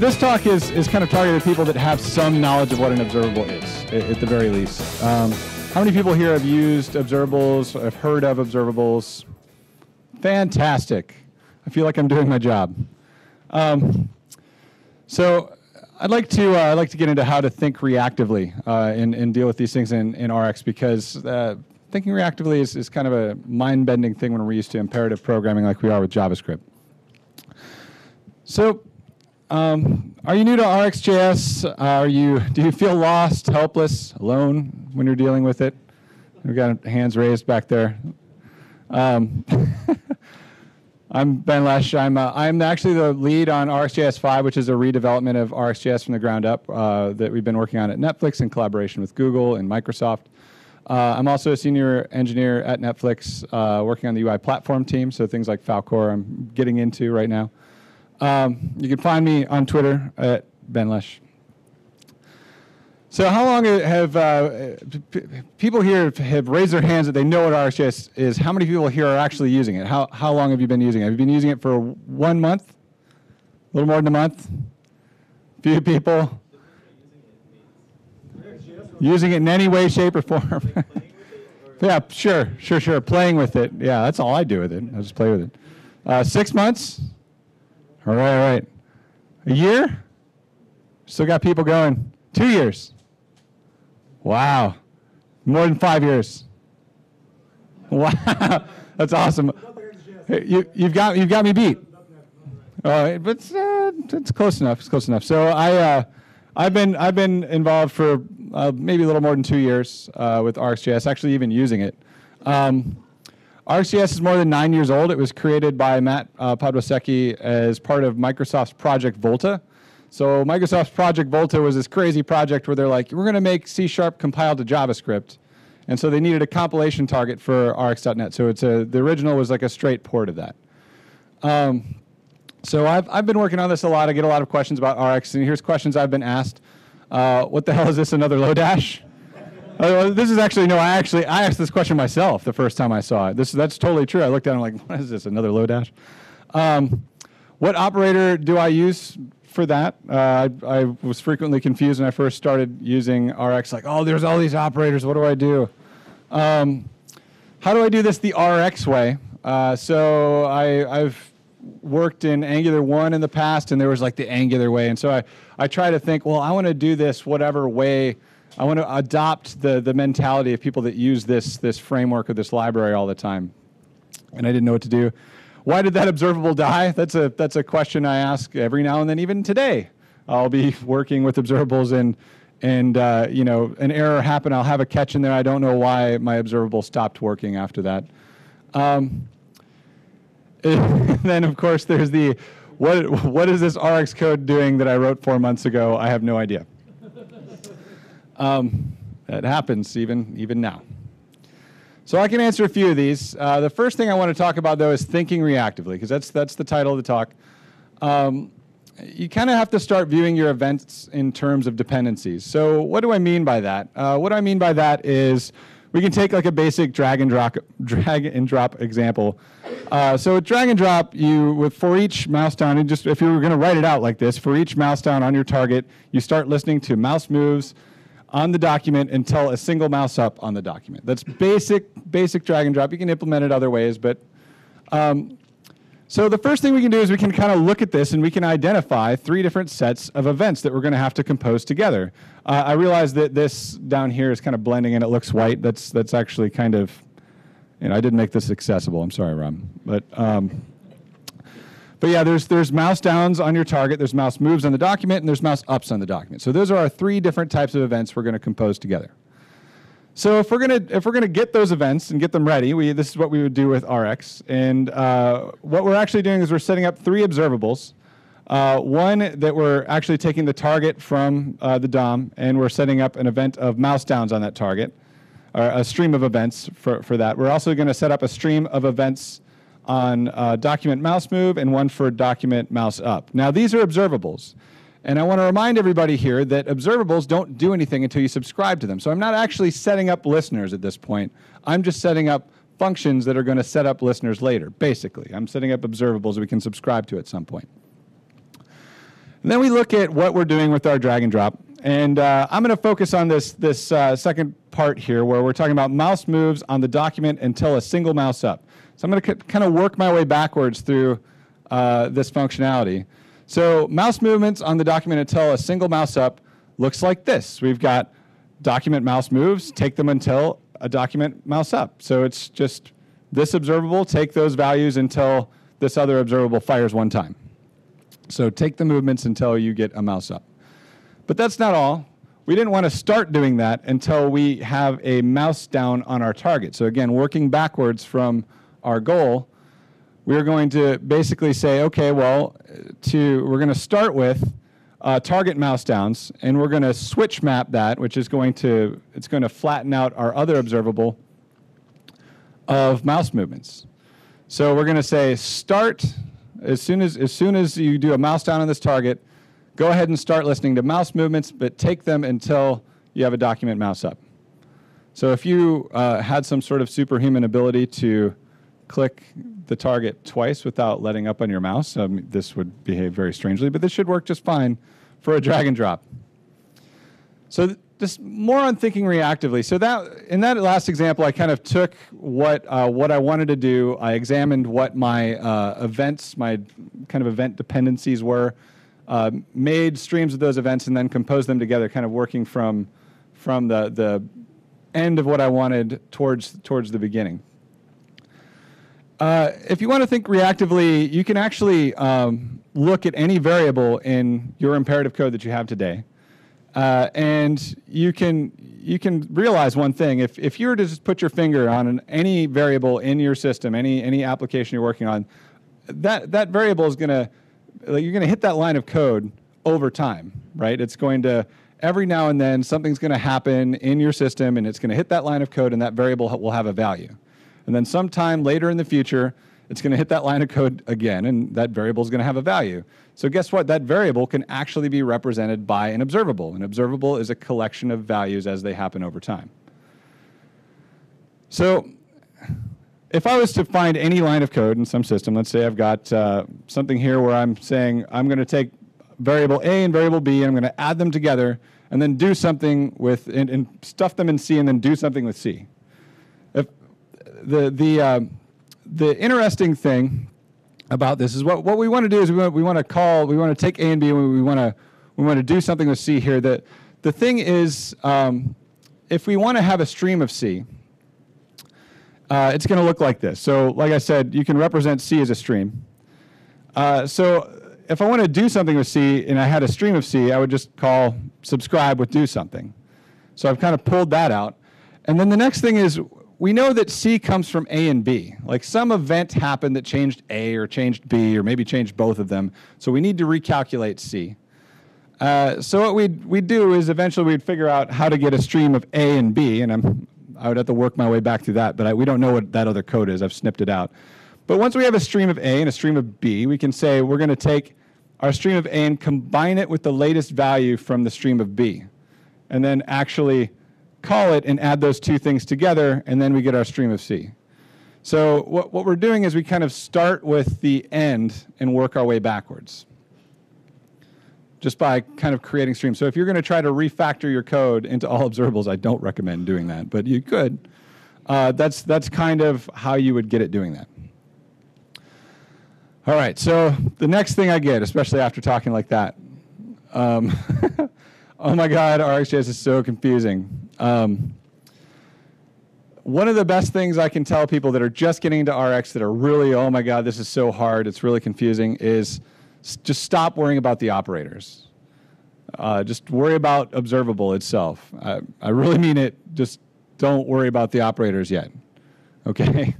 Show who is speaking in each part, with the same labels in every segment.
Speaker 1: this talk is, is kind of targeted at people that have some knowledge of what an observable is, at, at the very least. Um, how many people here have used observables, have heard of observables? Fantastic. I feel like I'm doing my job. Um, so I'd like to uh, I'd like to get into how to think reactively uh, and, and deal with these things in, in RX because uh, thinking reactively is, is kind of a mind-bending thing when we're used to imperative programming like we are with JavaScript. So um, are you new to RxJS? Are you, do you feel lost, helpless, alone when you're dealing with it? We've got hands raised back there. Um, I'm Ben Lesh. I'm, uh, I'm actually the lead on RxJS 5, which is a redevelopment of RxJS from the ground up uh, that we've been working on at Netflix in collaboration with Google and Microsoft. Uh, I'm also a senior engineer at Netflix uh, working on the UI platform team, so things like Falcor I'm getting into right now. Um, you can find me on Twitter at Ben Lesh. So how long have uh, people here have raised their hands that they know what RxJS is? How many people here are actually using it? How, how long have you been using it? Have you been using it for one month? A little more than a month? Few people? Using it in any way, shape, or form? yeah, sure, sure, sure. Playing with it. Yeah, that's all I do with it. I just play with it. Uh, six months? All right, all right. A year? Still got people going. Two years. Wow. More than five years. Wow. That's awesome. You, you've, got, you've got me beat. Uh, but it's, uh, it's close enough. It's close enough. So I, uh, I've, been, I've been involved for uh, maybe a little more than two years uh, with RxJS, actually even using it. Um, RxJS is more than nine years old. It was created by Matt uh, Podwysocki as part of Microsoft's Project Volta. So Microsoft's Project Volta was this crazy project where they're like, we're going to make C Sharp compiled to JavaScript. And so they needed a compilation target for RX.NET. So it's a, the original was like a straight port of that. Um, so I've, I've been working on this a lot. I get a lot of questions about RX, and here's questions I've been asked. Uh, what the hell is this, another Lodash? Uh, this is actually no. I actually I asked this question myself the first time I saw it. This that's totally true. I looked at it like, what is this? Another Lodash? Um, what operator do I use for that? Uh, I, I, was frequently confused when I first started using RX. Like, oh, there's all these operators. What do I do? Um, how do I do this the RX way? Uh, so I, I've worked in Angular 1 in the past, and there was like the Angular way. And so I, I try to think, well, I want to do this whatever way I want to adopt the, the mentality of people that use this, this framework or this library all the time. And I didn't know what to do. Why did that observable die? That's a, that's a question I ask every now and then, even today. I'll be working with observables and, and uh, you know, an error happened. I'll have a catch in there. I don't know why my observable stopped working after that. Um, then, of course, there's the what, what is this RX code doing that I wrote four months ago? I have no idea. Um, that happens even, even now. So I can answer a few of these. Uh, the first thing I want to talk about, though, is thinking reactively, because that's, that's the title of the talk. Um, you kind of have to start viewing your events in terms of dependencies. So what do I mean by that? Uh, what I mean by that is we can take like a basic drag and drop, drag and drop example. Uh, so with drag and drop, you with for each mouse down, and just if you were going to write it out like this, for each mouse down on your target, you start listening to mouse moves, on the document until a single mouse up on the document. That's basic, basic drag and drop. You can implement it other ways, but um, so the first thing we can do is we can kind of look at this and we can identify three different sets of events that we're going to have to compose together. Uh, I realize that this down here is kind of blending and it looks white. That's that's actually kind of, you know, I didn't make this accessible. I'm sorry, Ram, but. Um, but yeah, there's, there's mouse downs on your target, there's mouse moves on the document, and there's mouse ups on the document. So those are our three different types of events we're going to compose together. So if we're gonna if we're gonna get those events and get them ready, we this is what we would do with RX. And uh, what we're actually doing is we're setting up three observables. Uh, one that we're actually taking the target from uh, the DOM and we're setting up an event of mouse downs on that target, or a stream of events for, for that. We're also going to set up a stream of events on uh, document mouse move and one for document mouse up. Now these are observables. And I want to remind everybody here that observables don't do anything until you subscribe to them. So I'm not actually setting up listeners at this point. I'm just setting up functions that are going to set up listeners later, basically. I'm setting up observables we can subscribe to at some point. And then we look at what we're doing with our drag and drop. And uh, I'm going to focus on this, this uh, second part here where we're talking about mouse moves on the document until a single mouse up. So I'm going to kind of work my way backwards through uh, this functionality. So mouse movements on the document until a single mouse up looks like this. We've got document mouse moves, take them until a document mouse up. So it's just this observable, take those values until this other observable fires one time. So take the movements until you get a mouse up. But that's not all. We didn't want to start doing that until we have a mouse down on our target. So again, working backwards from our goal, we're going to basically say, okay, well, to we're going to start with uh, target mouse downs, and we're going to switch map that, which is going to it's going to flatten out our other observable of mouse movements. So we're going to say start as soon as as soon as you do a mouse down on this target, go ahead and start listening to mouse movements, but take them until you have a document mouse up. So if you uh, had some sort of superhuman ability to click the target twice without letting up on your mouse, um, this would behave very strangely, but this should work just fine for a drag and drop. So th just more on thinking reactively. So that in that last example, I kind of took what uh, what I wanted to do. I examined what my uh, events, my kind of event dependencies were, uh, made streams of those events, and then composed them together, kind of working from from the the end of what I wanted towards towards the beginning. Uh, if you want to think reactively, you can actually um, look at any variable in your imperative code that you have today. Uh, and you can, you can realize one thing. If, if you were to just put your finger on an, any variable in your system, any, any application you're working on, that, that variable is going to, you're going to hit that line of code over time, right? It's going to, every now and then, something's going to happen in your system and it's going to hit that line of code and that variable will have a value. And then sometime later in the future, it's going to hit that line of code again, and that variable is going to have a value. So guess what? That variable can actually be represented by an observable. An observable is a collection of values as they happen over time. So if I was to find any line of code in some system, let's say I've got uh, something here where I'm saying I'm going to take variable A and variable B, and I'm going to add them together, and then do something with, and, and stuff them in C, and then do something with C the the uh, the interesting thing about this is what what we want to do is we want, we want to call we want to take A and B and we want to we want to do something with C here. That the thing is, um, if we want to have a stream of C, uh, it's going to look like this. So, like I said, you can represent C as a stream. Uh, so, if I want to do something with C and I had a stream of C, I would just call subscribe with do something. So I've kind of pulled that out. And then the next thing is we know that C comes from A and B. Like some event happened that changed A or changed B or maybe changed both of them. So we need to recalculate C. Uh, so what we'd, we'd do is eventually we'd figure out how to get a stream of A and B, and I'm, I would have to work my way back through that, but I, we don't know what that other code is. I've snipped it out. But once we have a stream of A and a stream of B, we can say we're going to take our stream of A and combine it with the latest value from the stream of B, and then actually call it and add those two things together, and then we get our stream of C. So what, what we're doing is we kind of start with the end and work our way backwards just by kind of creating streams. So if you're going to try to refactor your code into all observables, I don't recommend doing that, but you could. Uh, that's, that's kind of how you would get it doing that. All right, so the next thing I get, especially after talking like that, um, oh my God, RxJS is so confusing. Um, one of the best things I can tell people that are just getting into RX that are really, oh my God, this is so hard, it's really confusing, is just stop worrying about the operators. Uh, just worry about observable itself. I, I really mean it. Just don't worry about the operators yet. Okay?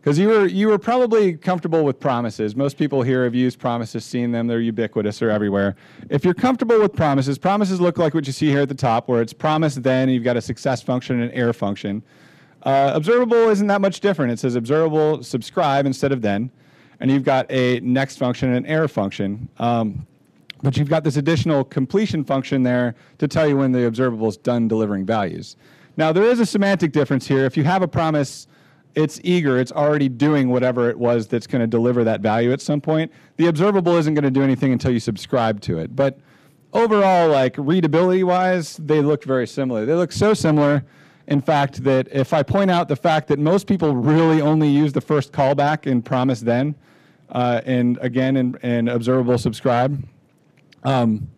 Speaker 1: Because you were, you were probably comfortable with promises. Most people here have used promises, seen them, they're ubiquitous, they're everywhere. If you're comfortable with promises, promises look like what you see here at the top, where it's promise then, you've got a success function and an error function. Uh, observable isn't that much different. It says observable subscribe instead of then, and you've got a next function and an error function. Um, but you've got this additional completion function there to tell you when the observable is done delivering values. Now, there is a semantic difference here. If you have a promise it's eager. It's already doing whatever it was that's going to deliver that value at some point. The observable isn't going to do anything until you subscribe to it. But overall, like readability wise, they look very similar. They look so similar, in fact, that if I point out the fact that most people really only use the first callback in promise then, uh, and again in, in observable subscribe, um,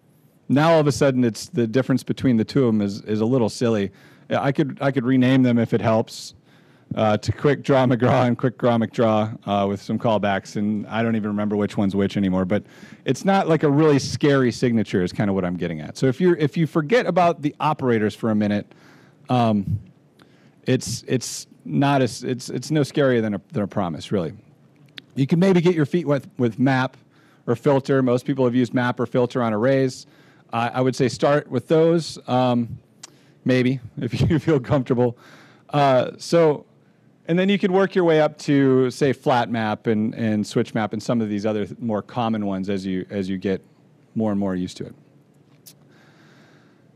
Speaker 1: now all of a sudden it's the difference between the two of them is, is a little silly. I could I could rename them if it helps uh, to quick draw McGraw and quick draw McDraw uh, with some callbacks, and I don't even remember which one's which anymore. But it's not like a really scary signature. Is kind of what I'm getting at. So if you if you forget about the operators for a minute, um, it's it's not as it's it's no scarier than a than a promise really. You can maybe get your feet wet with map or filter. Most people have used map or filter on arrays. Uh, I would say start with those, um, maybe if you feel comfortable. Uh, so and then you could work your way up to say flat map and, and switch map and some of these other more common ones as you as you get more and more used to it.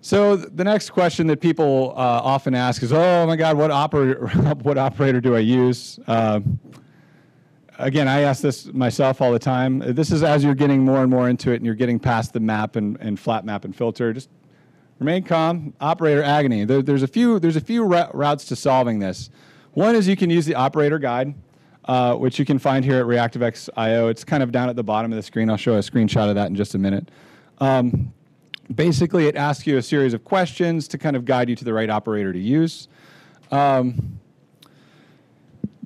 Speaker 1: So the next question that people uh, often ask is, "Oh my God, what operator what operator do I use?" Uh, again, I ask this myself all the time. This is as you're getting more and more into it, and you're getting past the map and, and flat map and filter. Just remain calm. Operator agony. There, there's a few there's a few routes to solving this. One is you can use the operator guide, uh, which you can find here at ReactiveX.io. It's kind of down at the bottom of the screen. I'll show a screenshot of that in just a minute. Um, basically, it asks you a series of questions to kind of guide you to the right operator to use. Um,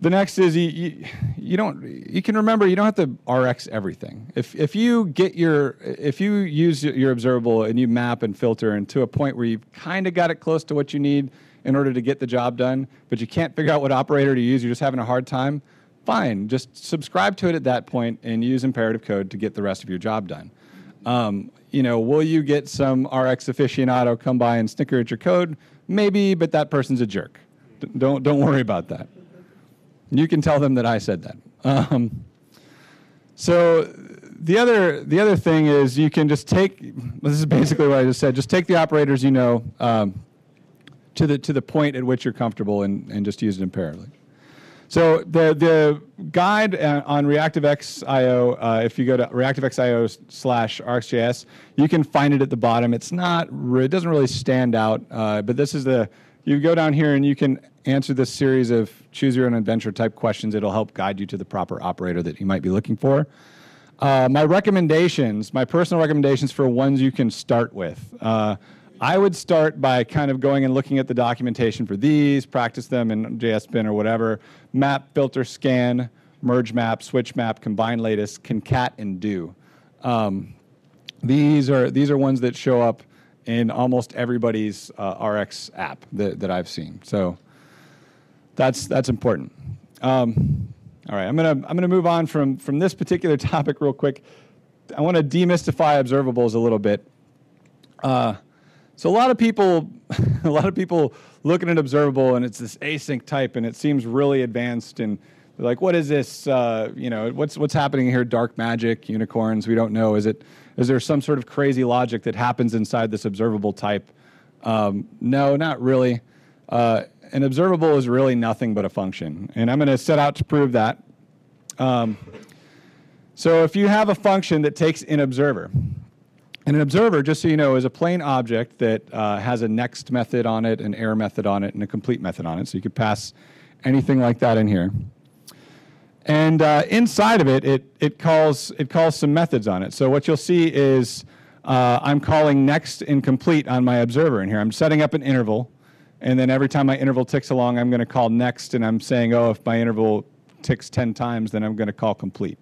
Speaker 1: the next is you, you, you, don't you can remember you don't have to RX everything. If if you get your if you use your observable and you map and filter and to a point where you've kind of got it close to what you need, in order to get the job done, but you can't figure out what operator to use, you're just having a hard time, fine. Just subscribe to it at that point and use imperative code to get the rest of your job done. Um, you know, will you get some RX aficionado come by and snicker at your code? Maybe, but that person's a jerk. D- don't don't worry about that. You can tell them that I said that. Um, so the other the other thing is you can just take. This is basically what I just said. Just take the operators you know. Um, to the to the point at which you're comfortable and, and just use it imperatively. So the the guide uh, on ReactiveX.io, uh, if you go to ReactiveX.io slash RxJS, you can find it at the bottom. It's not it doesn't really stand out, uh, but this is the you go down here and you can answer this series of choose your own adventure type questions. It'll help guide you to the proper operator that you might be looking for. Uh, my recommendations, my personal recommendations for ones you can start with. I would start by kind of going and looking at the documentation for these, practice them in JSBin or whatever. Map, filter, scan, merge map, switch map, combine latest, concat, and do. Um, these are these are ones that show up in almost everybody's uh, RX app that, that I've seen. So that's that's important. Um, all right, I'm gonna I'm gonna move on from from this particular topic real quick. I want to demystify observables a little bit. Uh, so a lot of people, a lot of people look at an observable and it's this async type and it seems really advanced and they're like, what is this? Uh, you know, what's what's happening here? Dark magic, unicorns? We don't know. Is it? Is there some sort of crazy logic that happens inside this observable type? Um, no, not really. Uh, an observable is really nothing but a function, and I'm going to set out to prove that. Um, so if you have a function that takes an observer, and an observer, just so you know, is a plain object that uh, has a next method on it, an error method on it, and a complete method on it. So you could pass anything like that in here. And uh, inside of it, it, it, calls, it calls some methods on it. So what you'll see is uh, I'm calling next and complete on my observer in here. I'm setting up an interval, and then every time my interval ticks along, I'm going to call next, and I'm saying, oh, if my interval ticks 10 times, then I'm going to call complete.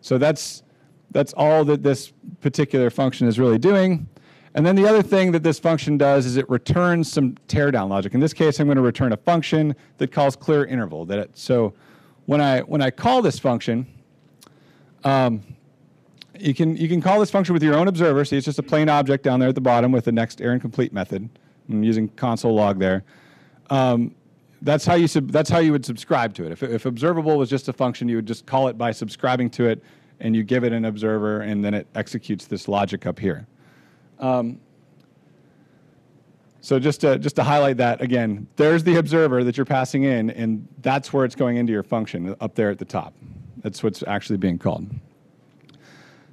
Speaker 1: So that's that's all that this particular function is really doing. And then the other thing that this function does is it returns some teardown logic. In this case, I'm going to return a function that calls clear interval. That it, so when I when I call this function, um, you can you can call this function with your own observer. See, it's just a plain object down there at the bottom with the next error and complete method. I'm using console log there. Um, that's how you that's how you would subscribe to it. If, if observable was just a function, you would just call it by subscribing to it and you give it an observer, and then it executes this logic up here. Um, So just to, just to highlight that again, there's the observer that you're passing in, and that's where it's going into your function up there at the top. That's what's actually being called.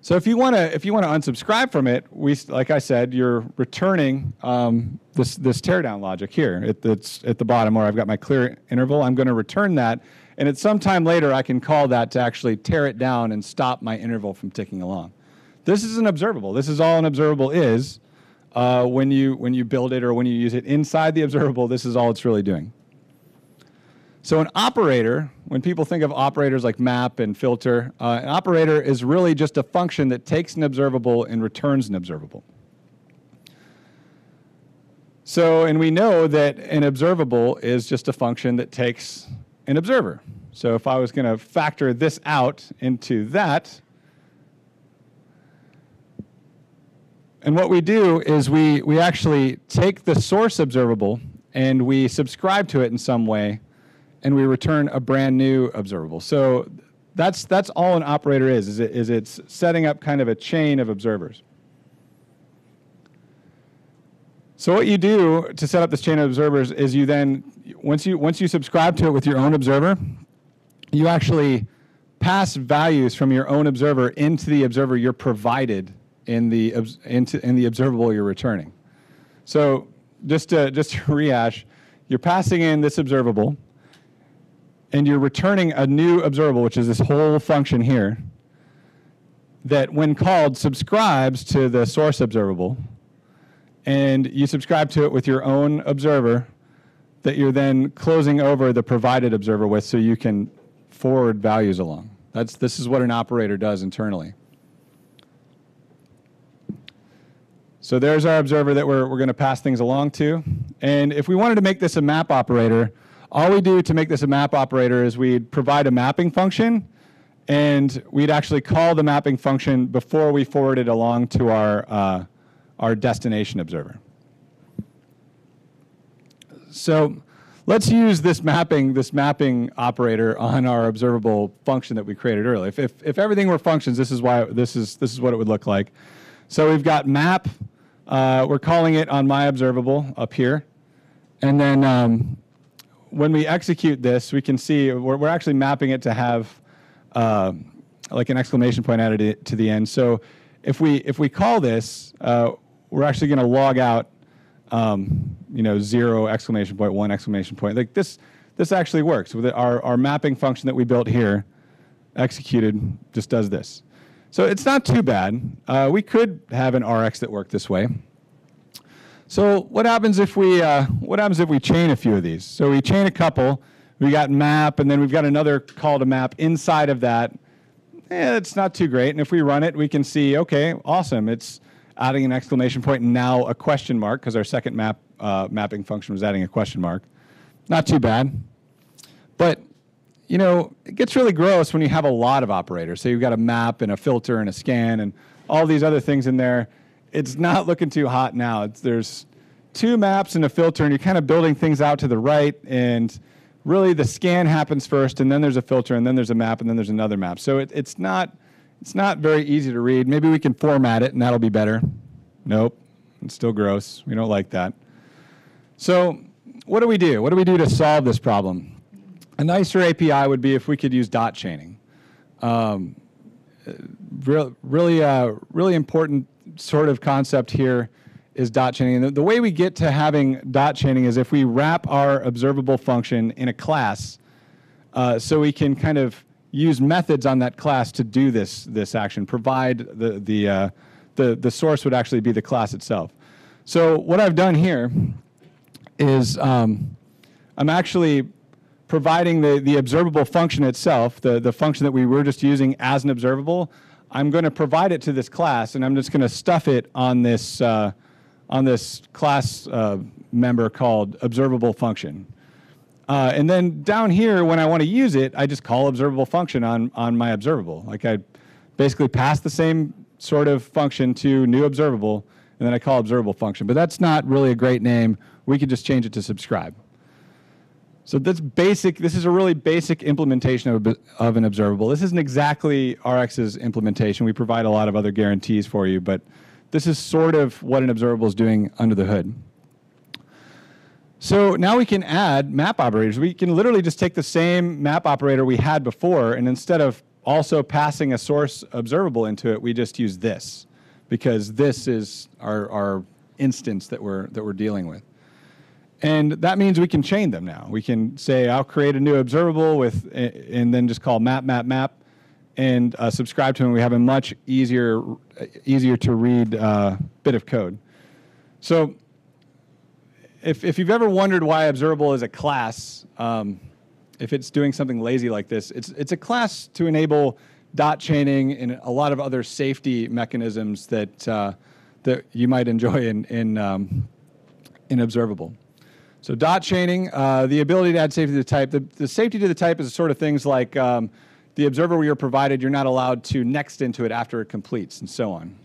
Speaker 1: So if you want to if you want to unsubscribe from it, we like I said, you're returning um, this this teardown logic here. It, it's at the bottom where I've got my clear interval. I'm going to return that, and at some time later, I can call that to actually tear it down and stop my interval from ticking along. This is an observable. This is all an observable is. Uh, when you when you build it or when you use it inside the observable, this is all it's really doing. So an operator, when people think of operators like map and filter, uh, an operator is really just a function that takes an observable and returns an observable. So, and we know that an observable is just a function that takes an observer. So if I was going to factor this out into that, and what we do is we, we actually take the source observable and we subscribe to it in some way and we return a brand new observable. So that's, that's all an operator is, is, it, is it's setting up kind of a chain of observers. So what you do to set up this chain of observers is you then, once you, once you subscribe to it with your own observer, you actually pass values from your own observer into the observer you're provided in the, into, in the observable you're returning. So just to, just to rehash, you're passing in this observable, and you're returning a new observable, which is this whole function here, that when called subscribes to the source observable, and you subscribe to it with your own observer that you're then closing over the provided observer with so you can forward values along. That's, this is what an operator does internally. So there's our observer that we're, we're going to pass things along to. And if we wanted to make this a map operator, all we do to make this a map operator is we'd provide a mapping function and we'd actually call the mapping function before we forward it along to our, uh, our destination observer. So let's use this mapping, this mapping operator on our observable function that we created earlier. If, if, if everything were functions, this is, why, this, is, this is what it would look like. So we've got map, uh, we're calling it on my observable up here. And then um, when we execute this, we can see we're, we're actually mapping it to have uh, like an exclamation point added to the end. So if we if we call this, uh, we're actually going to log out, um, you know, zero exclamation point, one exclamation point. Like this this actually works with our our mapping function that we built here, executed just does this. So it's not too bad. Uh, we could have an RX that worked this way. So what happens if we uh, what happens if we chain a few of these? So we chain a couple. We got map, and then we've got another call to map inside of that. Eh, it's not too great. And if we run it, we can see, okay, awesome. It's adding an exclamation point and now a question mark because our second map uh, mapping function was adding a question mark. Not too bad. But you know, it gets really gross when you have a lot of operators. So you've got a map and a filter and a scan and all these other things in there it's not looking too hot now. It's, there's two maps and a filter, and you're kind of building things out to the right. And really, the scan happens first, and then there's a filter, and then there's a map, and then there's another map. So it, it's not it's not very easy to read. Maybe we can format it, and that'll be better. Nope, it's still gross. We don't like that. So what do we do? What do we do to solve this problem? A nicer API would be if we could use dot chaining. Um, re- really, uh, really important sort of concept here is dot chaining. The, the way we get to having dot chaining is if we wrap our observable function in a class uh, so we can kind of use methods on that class to do this, this action, provide the, the, uh, the, the source would actually be the class itself. So what I've done here is um, I'm actually providing the, the observable function itself, the, the function that we were just using as an observable, I'm going to provide it to this class, and I'm just going to stuff it on this, uh, on this class uh, member called observable function. Uh, and then down here, when I want to use it, I just call observable function on, on my observable. Like I basically pass the same sort of function to new observable, and then I call observable function. But that's not really a great name. We could just change it to subscribe. So that's basic. This is a really basic implementation of, of an observable. This isn't exactly RX's implementation. We provide a lot of other guarantees for you, but this is sort of what an observable is doing under the hood. So now we can add map operators. We can literally just take the same map operator we had before, and instead of also passing a source observable into it, we just use this because this is our, our instance that we're, that we're dealing with. And that means we can chain them now. We can say, I'll create a new observable with, and then just call map, map, map, and uh, subscribe to them. We have a much easier, easier to read uh, bit of code. So if, if you've ever wondered why observable is a class, um, if it's doing something lazy like this, it's, it's a class to enable dot chaining and a lot of other safety mechanisms that, uh, that you might enjoy in, in, um, in observable. So dot chaining, uh, the ability to add safety to the type. The, the safety to the type is sort of things like um, the observer you're provided, you're not allowed to next into it after it completes and so on.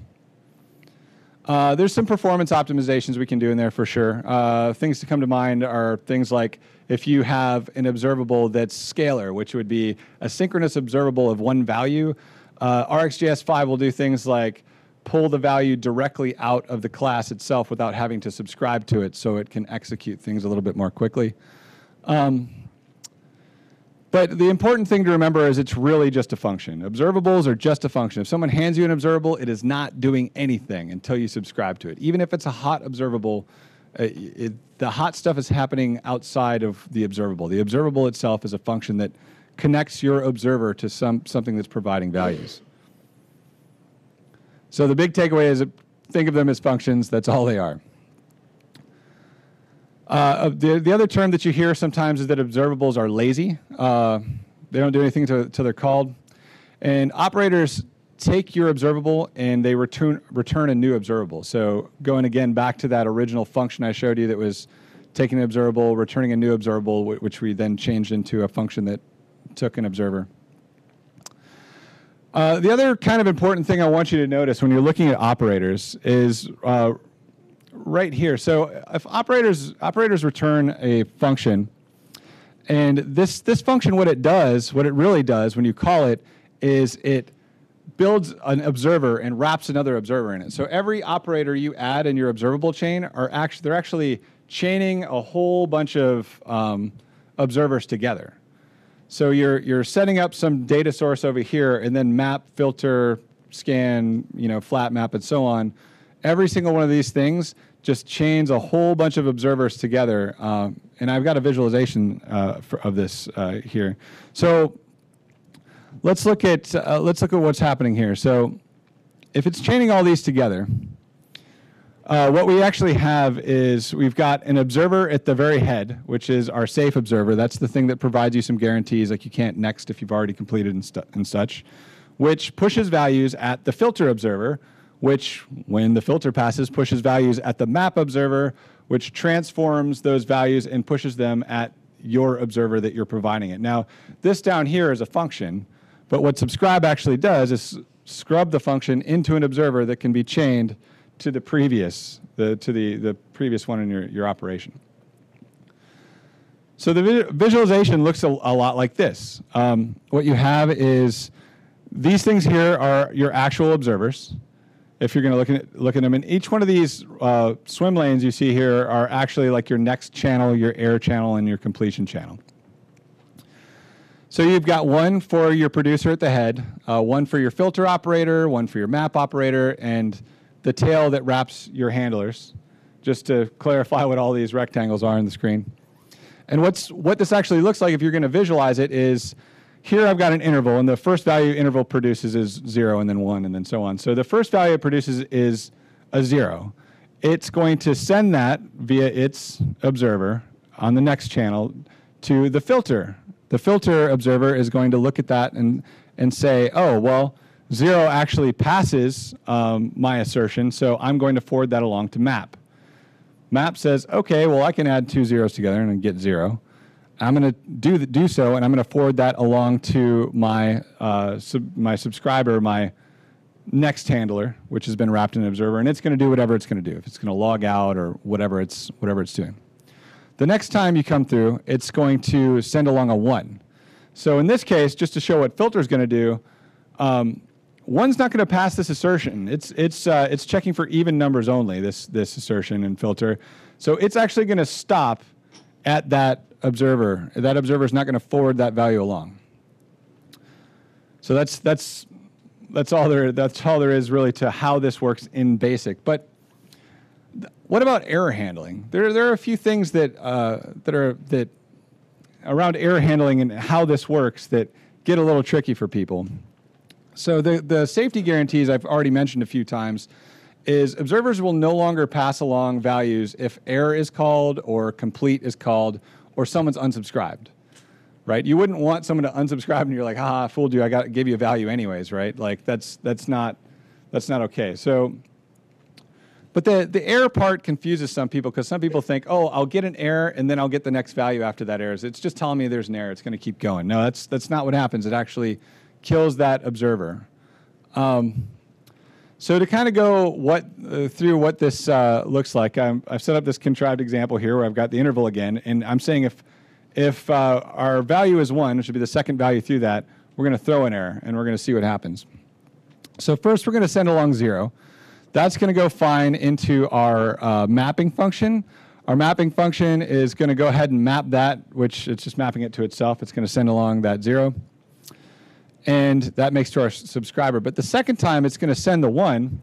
Speaker 1: Uh, there's some performance optimizations we can do in there for sure. Uh, things to come to mind are things like if you have an observable that's scalar, which would be a synchronous observable of one value, uh, RxJS 5 will do things like pull the value directly out of the class itself without having to subscribe to it so it can execute things a little bit more quickly. Um, but the important thing to remember is it's really just a function. Observables are just a function. If someone hands you an observable, it is not doing anything until you subscribe to it. Even if it's a hot observable, uh, it, the hot stuff is happening outside of the observable. The observable itself is a function that connects your observer to some, something that's providing values. So the big takeaway is think of them as functions. That's all they are. Uh, the, the other term that you hear sometimes is that observables are lazy. Uh, they don't do anything until they're called. And operators take your observable and they return, return a new observable. So going again back to that original function I showed you that was taking an observable, returning a new observable, which we then changed into a function that took an observer. Uh, the other kind of important thing I want you to notice when you're looking at operators is uh, right here. So if operators operators return a function, and this this function, what it does, what it really does when you call it, is it builds an observer and wraps another observer in it. So every operator you add in your observable chain are actually they're actually chaining a whole bunch of um, observers together. So you're you're setting up some data source over here, and then map, filter, scan, you know, flat map, and so on. Every single one of these things just chains a whole bunch of observers together. Um, and I've got a visualization uh, for, of this uh, here. So let's look at uh, let's look at what's happening here. So if it's chaining all these together, uh, what we actually have is we've got an observer at the very head, which is our safe observer. That's the thing that provides you some guarantees, like you can't next if you've already completed and, and such, which pushes values at the filter observer, which, when the filter passes, pushes values at the map observer, which transforms those values and pushes them at your observer that you're providing it. Now, this down here is a function, but what subscribe actually does is scrub the function into an observer that can be chained to the previous, the, to the, the previous one in your, your operation. So the visualization looks a, a lot like this. Um, what you have is these things here are your actual observers. If you're going to look at, look at them, and each one of these uh, swim lanes you see here are actually like your next channel, your error channel, and your completion channel. So you've got one for your producer at the head, uh, one for your filter operator, one for your map operator, and the tail that wraps your handlers, just to clarify what all these rectangles are on the screen. And what's, what this actually looks like if you're going to visualize it is here I've got an interval, and the first value interval produces is 0, and then 1, and then so on. So the first value it produces is a 0. It's going to send that via its observer on the next channel to the filter. The filter observer is going to look at that and, and say, oh, well, Zero actually passes um, my assertion, so I'm going to forward that along to map. Map says, okay, well, I can add two zeros together and get zero. I'm going to do, do so, and I'm going to forward that along to my, uh, sub, my subscriber, my next handler, which has been wrapped in an observer, and it's going to do whatever it's going to do. If it's going to log out or whatever it's, whatever it's doing. The next time you come through, it's going to send along a 1. So in this case, just to show what filter is going to do, um, one's not going to pass this assertion. It's it's uh, it's checking for even numbers only. This this assertion and filter, so it's actually going to stop at that observer. That observer is not going to forward that value along. So that's that's that's all there that's all there is really to how this works in basic. But what about error handling? There there are a few things that uh, that are that around error handling and how this works that get a little tricky for people. So the the safety guarantees I've already mentioned a few times is observers will no longer pass along values if error is called or complete is called or someone's unsubscribed right? You wouldn't want someone to unsubscribe and you're like, "Ha, I fooled you. I got to give you a value anyways," right? Like that's that's not that's not okay. So, but the the error part confuses some people because some people think, "Oh, I'll get an error and then I'll get the next value after that error." It's just telling me there's an error. It's going to keep going. No, that's that's not what happens. It actually kills that observer. Um, so to kind of go what uh, through what this uh, looks like, i have set up this contrived example here where I've got the interval again, and I'm saying if if uh, our value is 1, which would be the second value through that, we're going to throw an error, and we're going to see what happens. So first, we're going to send along 0. That's going to go fine into our uh, mapping function. Our mapping function is going to go ahead and map that, which it's just mapping it to itself. It's going to send along that 0. And that makes to our subscriber. But the second time, it's going to send the 1.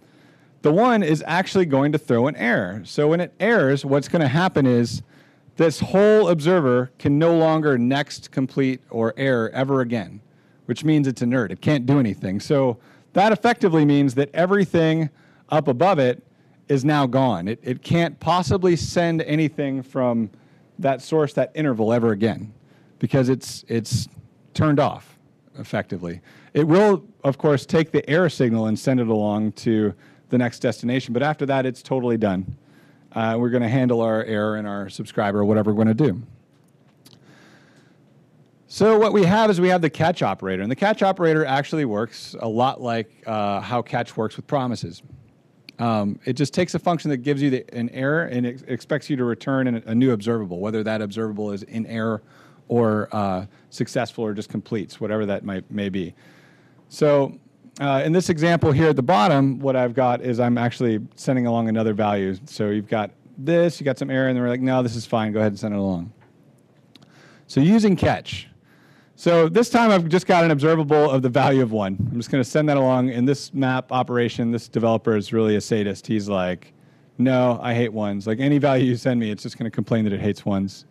Speaker 1: The 1 is actually going to throw an error. So when it errors, what's going to happen is this whole observer can no longer next, complete, or error ever again, which means it's inert. It can't do anything. So that effectively means that everything up above it is now gone. It, it can't possibly send anything from that source, that interval, ever again, because it's, it's turned off effectively. It will, of course, take the error signal and send it along to the next destination, but after that, it's totally done uh, we're going to handle our error and our subscriber, whatever we're going to do. So what we have is we have the catch operator, and the catch operator actually works a lot like uh, how catch works with promises. Um, it just takes a function that gives you the, an error and it expects you to return an, a new observable, whether that observable is in error or uh, successful or just completes, whatever that might may be. So uh, in this example here at the bottom, what I've got is I'm actually sending along another value. So you've got this, you got some error, and they're like, no, this is fine. Go ahead and send it along. So using catch. So this time I've just got an observable of the value of one. I'm just going to send that along. In this map operation, this developer is really a sadist. He's like, no, I hate ones. Like any value you send me, it's just going to complain that it hates ones.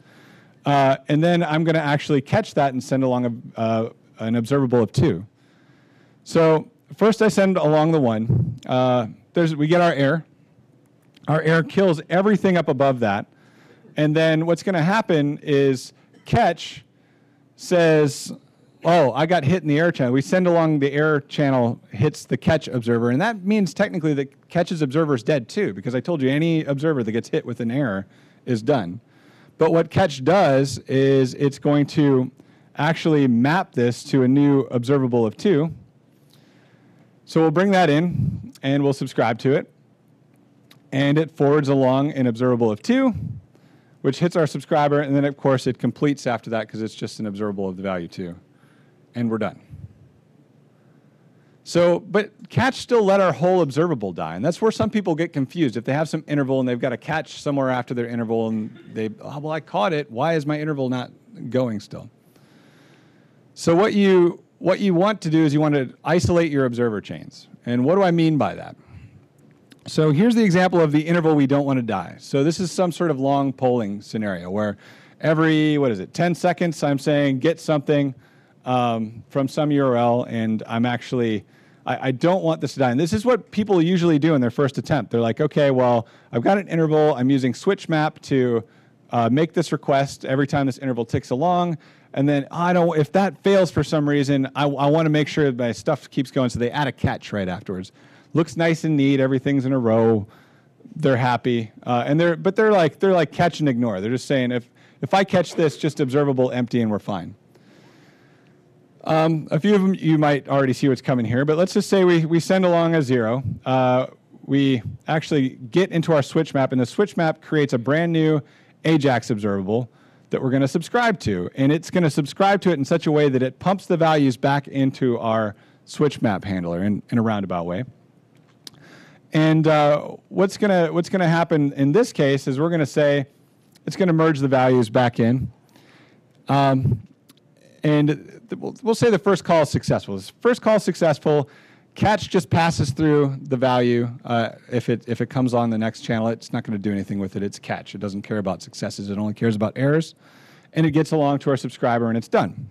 Speaker 1: Uh, and then I'm going to actually catch that and send along a, uh, an observable of two. So first I send along the one. Uh, there's, we get our error. Our error kills everything up above that. And then what's going to happen is catch says, oh, I got hit in the error channel. We send along the error channel hits the catch observer. And that means technically that catch's observer is dead too, because I told you any observer that gets hit with an error is done. But what catch does is it's going to actually map this to a new observable of two. So we'll bring that in and we'll subscribe to it. And it forwards along an observable of two, which hits our subscriber. And then, of course, it completes after that because it's just an observable of the value two. And we're done. So, but catch still let our whole observable die. And that's where some people get confused. If they have some interval and they've got a catch somewhere after their interval and they, oh, well, I caught it. Why is my interval not going still? So what you what you want to do is you want to isolate your observer chains. And what do I mean by that? So here's the example of the interval we don't want to die. So this is some sort of long polling scenario where every, what is it, 10 seconds I'm saying get something um, from some URL and I'm actually, I, I, don't want this to die. And this is what people usually do in their first attempt. They're like, okay, well, I've got an interval. I'm using switch map to uh, make this request every time this interval ticks along and then I don't. If that fails for some reason, I, I want to make sure that my stuff keeps going. So they add a catch right afterwards. Looks nice and neat. Everything's in a row. They're happy, uh, and they're but they're like they're like catch and ignore. They're just saying if if I catch this, just observable empty, and we're fine. Um, a few of them you might already see what's coming here, but let's just say we, we send along a zero. Uh, we actually get into our switch map, and the switch map creates a brand new AJAX observable that we're going to subscribe to. And it's going to subscribe to it in such a way that it pumps the values back into our switch map handler in, in a roundabout way. And uh, what's going to what's going to happen in this case is we're going to say, it's going to merge the values back in. Um, and we'll, we'll say the first call is successful. This first call is successful. Catch just passes through the value. Uh, if it if it comes on the next channel, it's not going to do anything with it. It's catch. It doesn't care about successes. It only cares about errors, and it gets along to our subscriber, and it's done.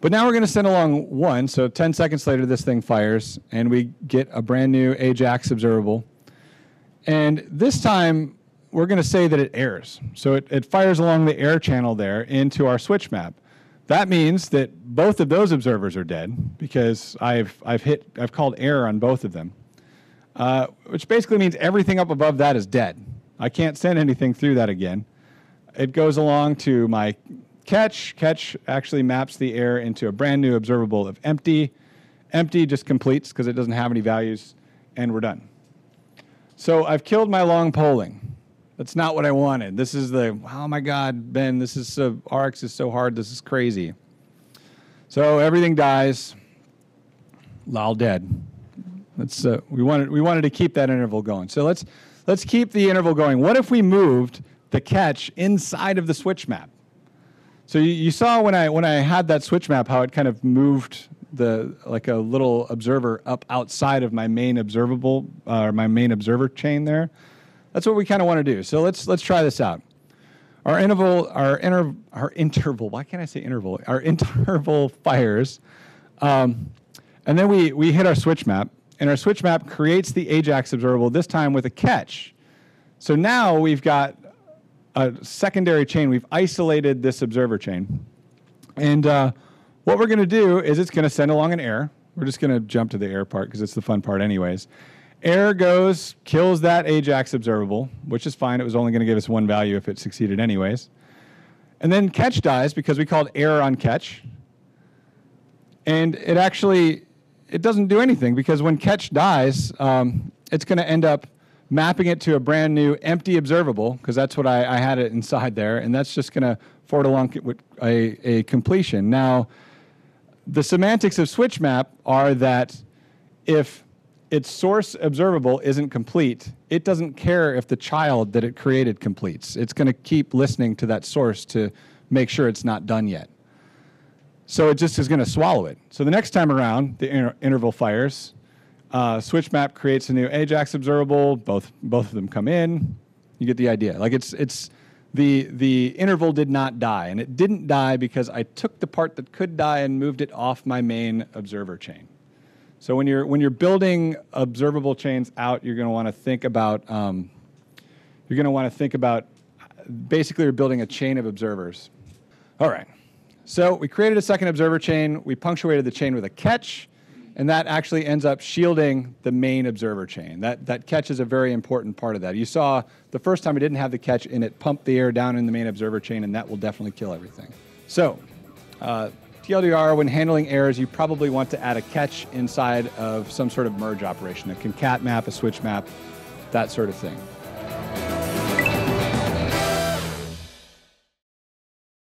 Speaker 1: But now we're going to send along one. So 10 seconds later, this thing fires, and we get a brand new AJAX observable. And this time, we're going to say that it errors. So it, it fires along the error channel there into our switch map. That means that both of those observers are dead because I've, I've hit, I've called error on both of them, uh, which basically means everything up above that is dead. I can't send anything through that again. It goes along to my catch. Catch actually maps the error into a brand new observable of empty. Empty just completes because it doesn't have any values, and we're done. So I've killed my long polling. That's not what I wanted. This is the, oh my God, Ben, this is so, RX is so hard, this is crazy. So everything dies. Lol dead. Let's, uh, we, wanted, we wanted to keep that interval going. So let's, let's keep the interval going. What if we moved the catch inside of the switch map? So you, you saw when I, when I had that switch map how it kind of moved the like a little observer up outside of my main observable uh, or my main observer chain there. That's what we kind of want to do. So let's let's try this out. Our interval, our inter, our interval. Why can't I say interval? Our interval fires, um, and then we we hit our switch map, and our switch map creates the Ajax observable this time with a catch. So now we've got a secondary chain. We've isolated this observer chain, and uh, what we're going to do is it's going to send along an error. We're just going to jump to the error part because it's the fun part, anyways. Error goes, kills that Ajax observable, which is fine. It was only going to give us one value if it succeeded, anyways. And then catch dies because we called error on catch. And it actually it doesn't do anything because when catch dies, um, it's going to end up mapping it to a brand new empty observable because that's what I, I, had it inside there, and that's just going to forward along with a, a completion. Now, the semantics of switch map are that if its source observable isn't complete, it doesn't care if the child that it created completes. It's going to keep listening to that source to make sure it's not done yet. So it just is going to swallow it. So the next time around, the inter interval fires. Uh, switch map creates a new Ajax observable. Both both of them come in. You get the idea. Like it's it's the, the interval did not die. And it didn't die because I took the part that could die and moved it off my main observer chain. So when you're, when you're building observable chains out, you're going to want to think about, um, you're going to want to think about, basically you're building a chain of observers. All right. So we created a second observer chain. We punctuated the chain with a catch and that actually ends up shielding the main observer chain. That, that catch is a very important part of that. You saw the first time it didn't have the catch and it pumped the error down in the main observer chain, and that will definitely kill everything. So, uh, TLDR, when handling errors, you probably want to add a catch inside of some sort of merge operation, a concat map, a switch map, that sort of thing.